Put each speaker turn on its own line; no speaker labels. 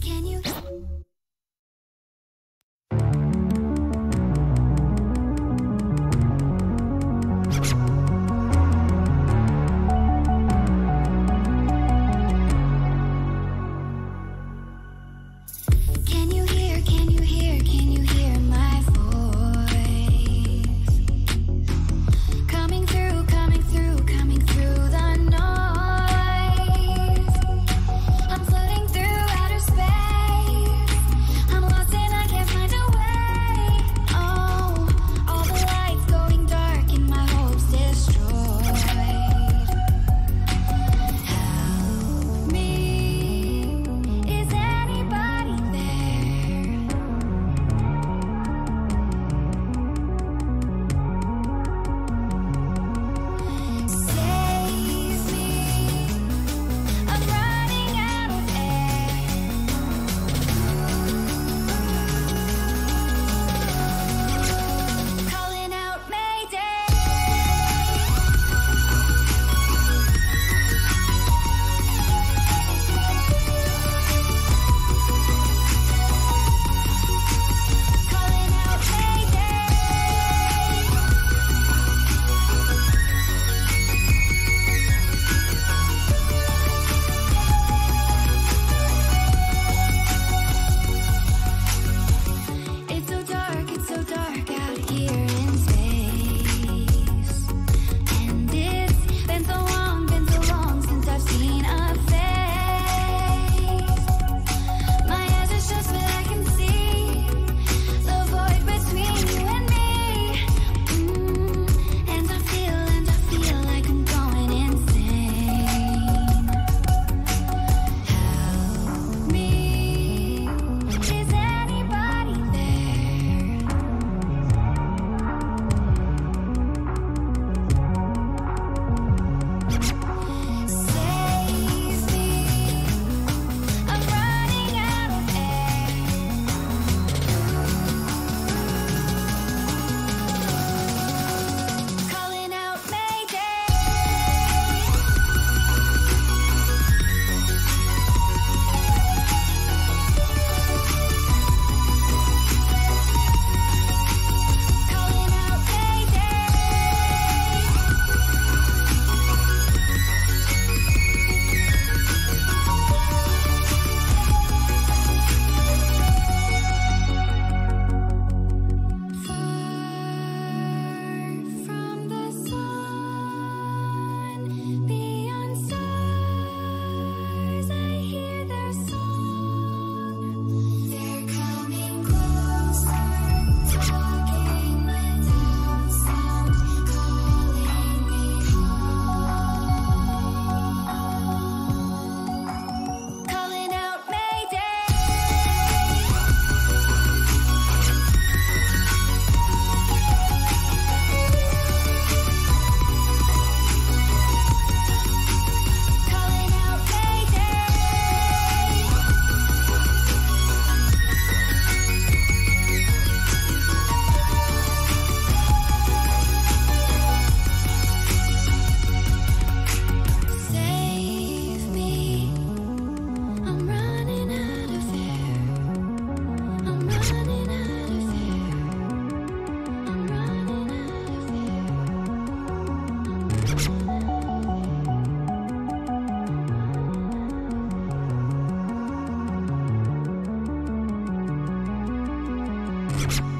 Can you? you